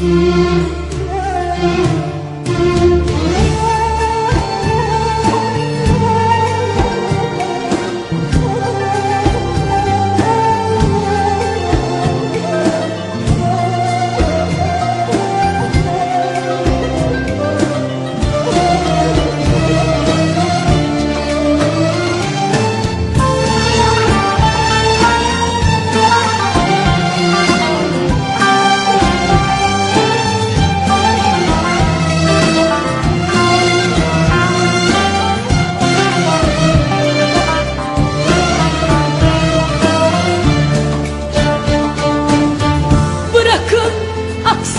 Música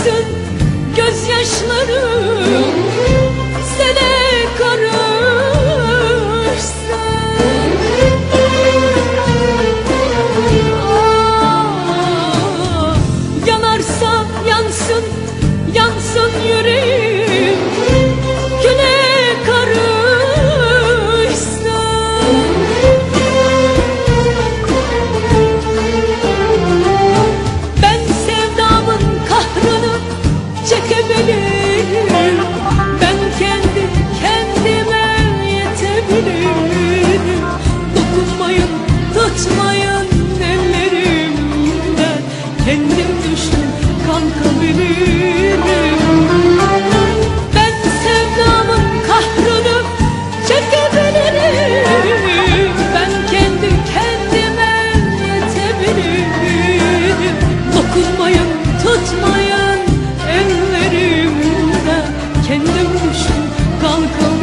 yansın gözyaşlarım Sen dönmüşsün kalkamıyorsun